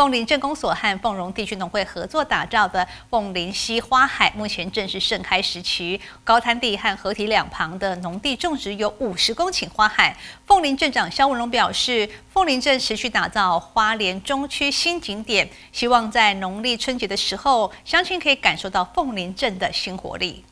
凤林镇公所和凤荣地区农会合作打造的凤林溪花海，目前正是盛开时期。高滩地和河堤两旁的农地种植有五十公顷花海。凤林镇长肖文龙表示，凤林镇持续打造花莲中区新景点，希望在农历春节的时候，乡亲可以感受到凤林镇的新活力。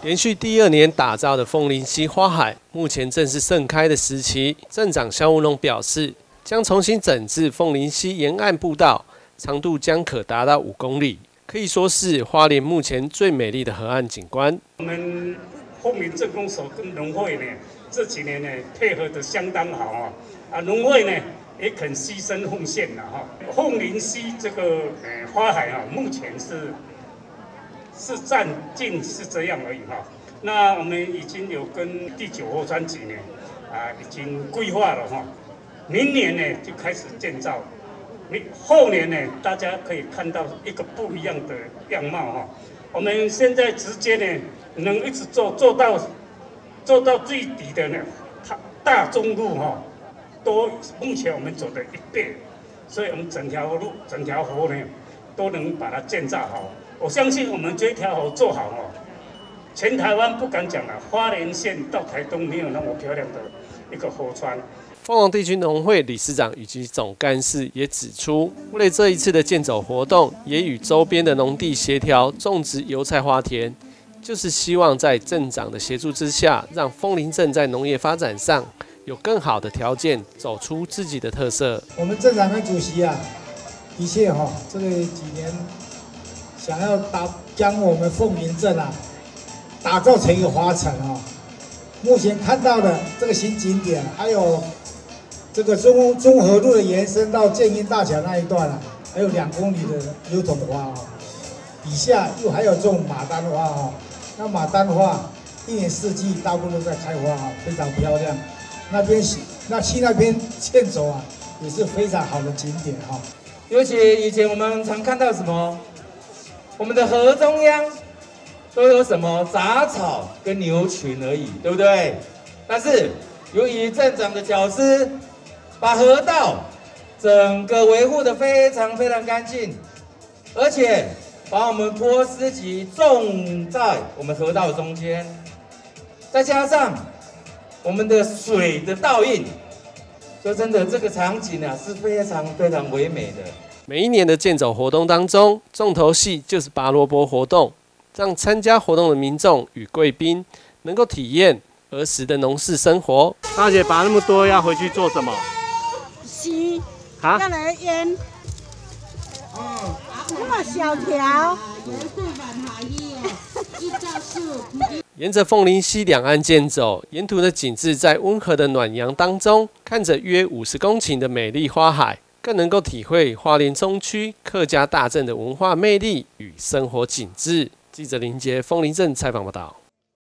连续第二年打造的凤林溪花海，目前正是盛开的时期。镇长肖文龙表示，将重新整治凤林溪沿岸步道，长度将可达到五公里，可以说是花莲目前最美丽的河岸景观。我们凤林镇公所跟农会呢，这几年呢配合的相当好啊，啊农会呢也肯牺牲奉献了哈。凤林溪这个呃花海啊，目前是。是暂定是这样而已哈，那我们已经有跟第九号专辑呢，啊，已经规划了哈，明年呢就开始建造，明后年呢大家可以看到一个不一样的样貌哈。我们现在直接呢能一直做做到做到最底的呢，大大中路哈，都目前我们走的一遍，所以我们整条路整条河呢都能把它建造好。我相信我们这条河做好哦，全台湾不敢讲了，花莲县到台东没有那么漂亮的一个河川。凤凰地区农会理事长以及总干事也指出，为了这一次的健走活动，也与周边的农地协调种植油菜花田，就是希望在镇长的协助之下，让枫林镇在农业发展上有更好的条件，走出自己的特色。我们镇长跟主席啊，的确哈，这个几年。想要打将我们凤林镇啊打造成一个花城啊！目前看到的这个新景点，还有这个中中和路的延伸到建英大桥那一段啊，还有两公里的油桐花啊，底下又还有这种马丹花啊。那马丹花一年四季大部分都在开花啊，非常漂亮。那边那去那边欠走啊，也是非常好的景点哈。尤其以前我们常看到什么？我们的河中央都有什么杂草跟牛群而已，对不对？但是由于镇长的角色，把河道整个维护的非常非常干净，而且把我们波斯级种在我们河道中间，再加上我们的水的倒映，说真的，这个场景啊是非常非常唯美的。每一年的健走活动当中，重头戏就是拔萝卜活动，让参加活动的民众与贵宾能够体验儿时的农事生活。大姐拔那么多要回去做什么？洗，要来腌。哦，那么小条。沿着凤林溪两岸健走，沿途的景致在温和的暖阳当中，看着约五十公顷的美丽花海。更能够体会花莲中区客家大镇的文化魅力与生活景致。记者林杰，凤林镇采访报道。